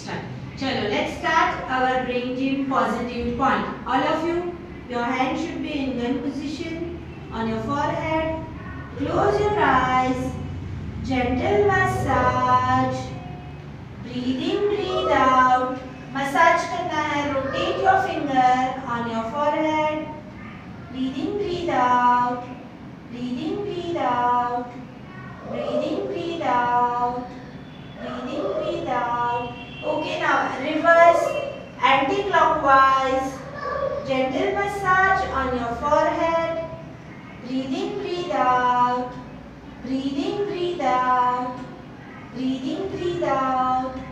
start chalo let's start our brain gym positive point all of you your hand should be in gun position on your forehead close your eyes gentle massage breathe in breathe out massage करना है your finger on your forehead breathe in breathe out anti clockwise gentle massage on your forehead. Breathe in breathe out. Breathe in breathe out. Breathe in breathe out